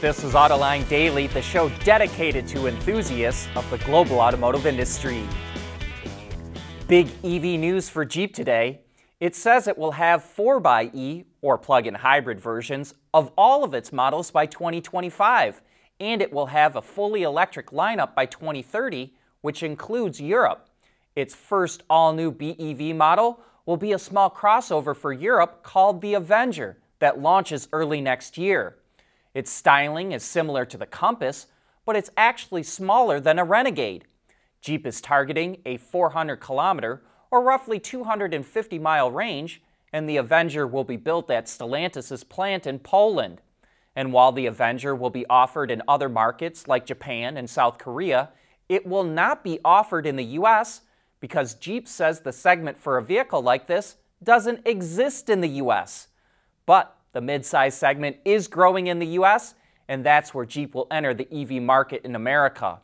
This is Autoline Daily, the show dedicated to enthusiasts of the global automotive industry. Big EV news for Jeep today. It says it will have 4xE, or plug-in hybrid versions, of all of its models by 2025, and it will have a fully electric lineup by 2030, which includes Europe. Its first all-new BEV model will be a small crossover for Europe called the Avenger that launches early next year. Its styling is similar to the Compass, but it's actually smaller than a Renegade. Jeep is targeting a 400 kilometer or roughly 250 mile range, and the Avenger will be built at Stellantis' plant in Poland. And while the Avenger will be offered in other markets like Japan and South Korea, it will not be offered in the US because Jeep says the segment for a vehicle like this doesn't exist in the US. But the midsize segment is growing in the US, and that's where Jeep will enter the EV market in America.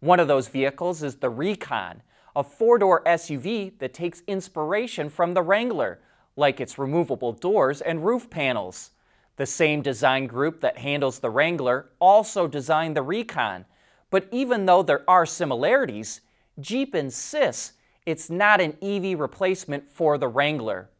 One of those vehicles is the Recon, a four door SUV that takes inspiration from the Wrangler, like its removable doors and roof panels. The same design group that handles the Wrangler also designed the Recon, but even though there are similarities, Jeep insists it's not an EV replacement for the Wrangler.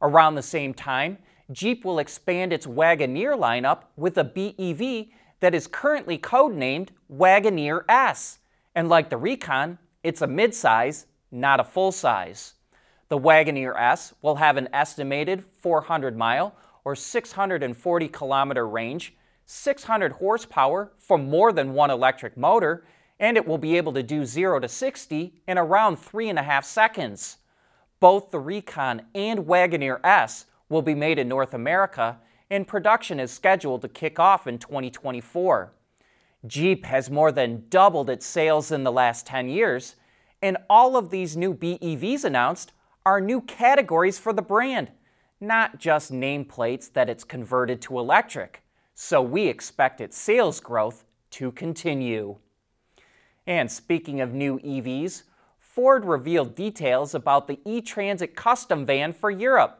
Around the same time, Jeep will expand its Wagoneer lineup with a BEV that is currently codenamed Wagoneer S. And like the Recon, it's a midsize, not a full size. The Wagoneer S will have an estimated 400 mile or 640 kilometer range, 600 horsepower from more than one electric motor, and it will be able to do 0 to 60 in around 3.5 seconds. Both the Recon and Wagoneer S will be made in North America, and production is scheduled to kick off in 2024. Jeep has more than doubled its sales in the last 10 years, and all of these new BEVs announced are new categories for the brand, not just nameplates that it's converted to electric. So we expect its sales growth to continue. And speaking of new EVs, Ford revealed details about the E-Transit custom van for Europe.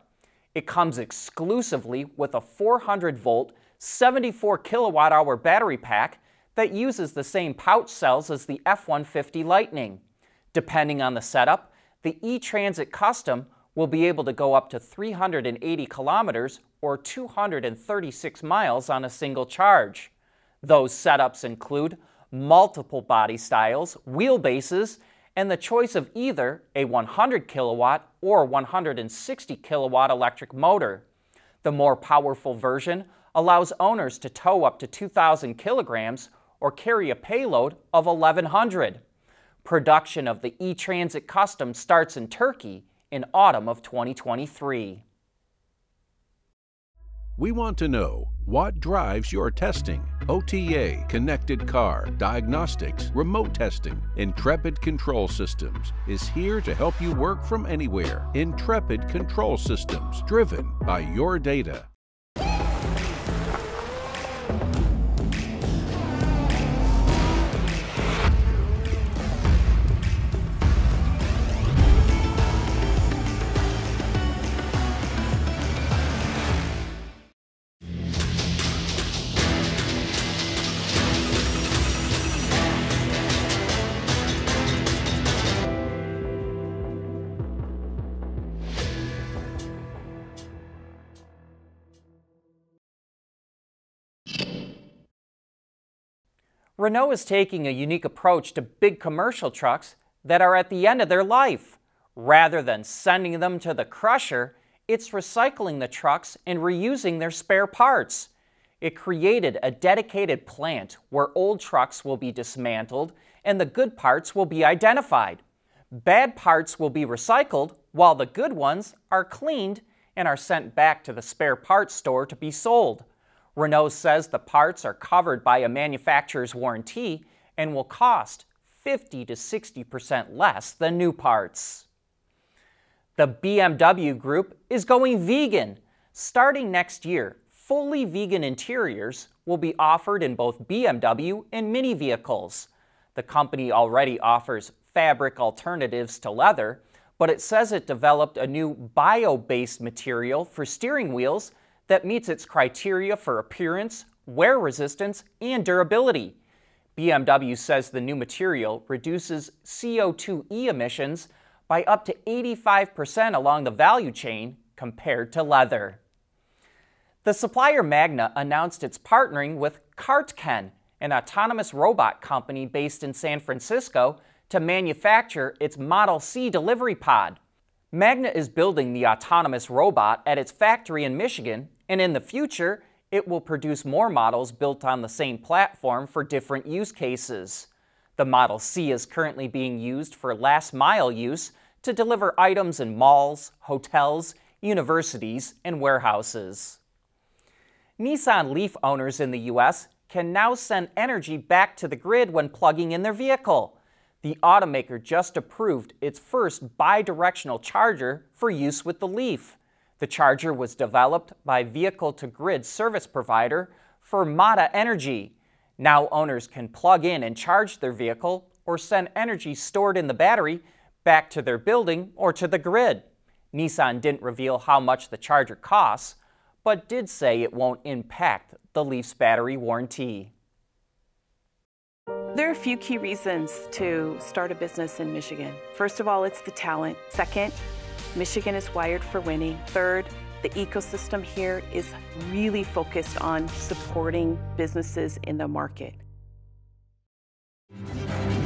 It comes exclusively with a 400 volt, 74 kilowatt hour battery pack that uses the same pouch cells as the F-150 Lightning. Depending on the setup, the E-Transit Custom will be able to go up to 380 kilometers or 236 miles on a single charge. Those setups include multiple body styles, wheelbases, and the choice of either a 100 kilowatt or 160 kilowatt electric motor. The more powerful version allows owners to tow up to 2,000 kilograms or carry a payload of 1,100. Production of the E-Transit Custom starts in Turkey in autumn of 2023. We want to know what drives your testing. OTA, connected car, diagnostics, remote testing. Intrepid Control Systems is here to help you work from anywhere. Intrepid Control Systems, driven by your data. Renault is taking a unique approach to big commercial trucks that are at the end of their life. Rather than sending them to the crusher, it's recycling the trucks and reusing their spare parts. It created a dedicated plant where old trucks will be dismantled and the good parts will be identified. Bad parts will be recycled while the good ones are cleaned and are sent back to the spare parts store to be sold. Renault says the parts are covered by a manufacturer's warranty and will cost 50 to 60% less than new parts. The BMW Group is going vegan. Starting next year, fully vegan interiors will be offered in both BMW and Mini vehicles. The company already offers fabric alternatives to leather, but it says it developed a new bio based material for steering wheels that meets its criteria for appearance, wear resistance, and durability. BMW says the new material reduces CO2e emissions by up to 85% along the value chain compared to leather. The supplier Magna announced it's partnering with Cartken, an autonomous robot company based in San Francisco, to manufacture its Model C delivery pod. Magna is building the autonomous robot at its factory in Michigan, and in the future, it will produce more models built on the same platform for different use cases. The Model C is currently being used for last mile use to deliver items in malls, hotels, universities, and warehouses. Nissan Leaf owners in the U.S. can now send energy back to the grid when plugging in their vehicle. The automaker just approved its first bidirectional charger for use with the Leaf. The charger was developed by vehicle to grid service provider Fermata Energy. Now owners can plug in and charge their vehicle or send energy stored in the battery back to their building or to the grid. Nissan didn't reveal how much the charger costs, but did say it won't impact the Leaf's battery warranty. There are a few key reasons to start a business in Michigan. First of all, it's the talent. Second, Michigan is wired for winning. Third, the ecosystem here is really focused on supporting businesses in the market.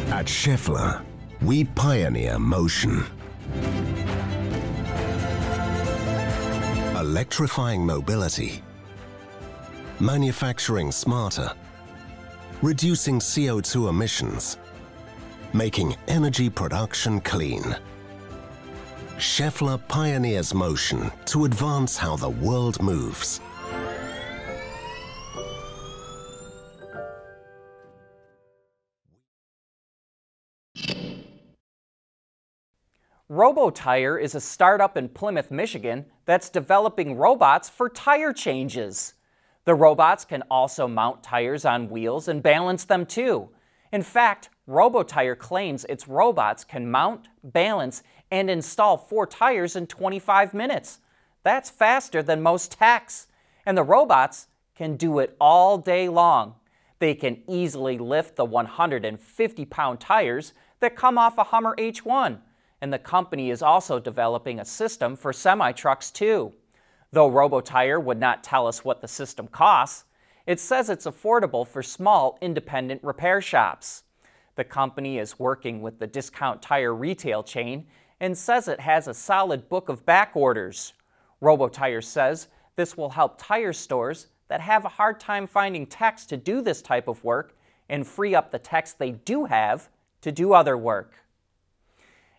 At Schaeffler, we pioneer motion. Electrifying mobility, manufacturing smarter, reducing CO2 emissions, making energy production clean. Schaeffler pioneers motion to advance how the world moves. RoboTire is a startup in Plymouth, Michigan that's developing robots for tire changes. The robots can also mount tires on wheels and balance them too. In fact, RoboTire claims its robots can mount, balance, and install four tires in 25 minutes. That's faster than most techs. And the robots can do it all day long. They can easily lift the 150 pound tires that come off a Hummer H1. And the company is also developing a system for semi trucks too. Though RoboTire would not tell us what the system costs, it says it's affordable for small independent repair shops. The company is working with the discount tire retail chain and says it has a solid book of back orders. RoboTire says this will help tire stores that have a hard time finding techs to do this type of work and free up the techs they do have to do other work.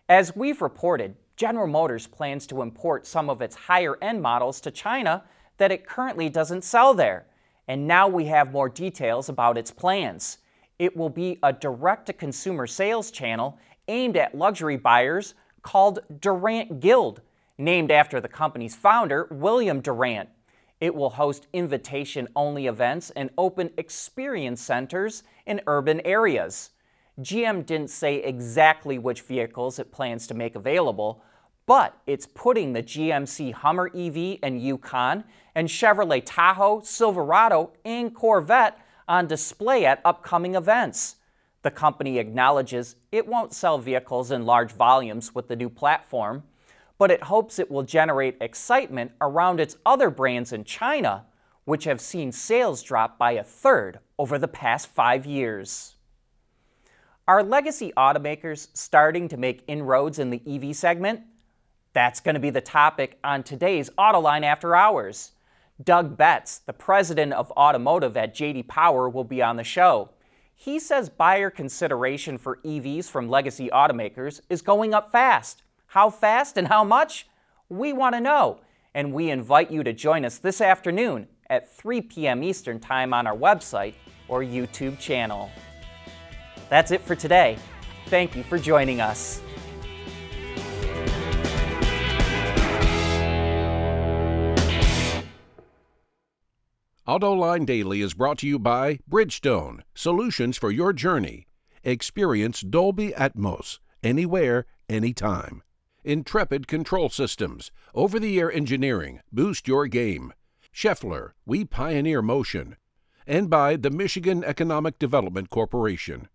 As we've reported, General Motors plans to import some of its higher end models to China that it currently doesn't sell there. And now we have more details about its plans. It will be a direct to consumer sales channel aimed at luxury buyers called Durant Guild, named after the company's founder, William Durant. It will host invitation only events and open experience centers in urban areas. GM didn't say exactly which vehicles it plans to make available, but it's putting the GMC Hummer EV and Yukon and Chevrolet Tahoe, Silverado, and Corvette on display at upcoming events. The company acknowledges it won't sell vehicles in large volumes with the new platform, but it hopes it will generate excitement around its other brands in China, which have seen sales drop by a third over the past five years. Are legacy automakers starting to make inroads in the EV segment? That's going to be the topic on today's Autoline After Hours. Doug Betts, the president of automotive at JD Power, will be on the show. He says buyer consideration for EVs from legacy automakers is going up fast. How fast and how much? We want to know, and we invite you to join us this afternoon at 3 p.m. Eastern Time on our website or YouTube channel. That's it for today. Thank you for joining us. Autoline Daily is brought to you by Bridgestone, solutions for your journey. Experience Dolby Atmos, anywhere, anytime. Intrepid Control Systems, over the air engineering, boost your game. Schaeffler, we pioneer motion. And by the Michigan Economic Development Corporation.